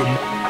system.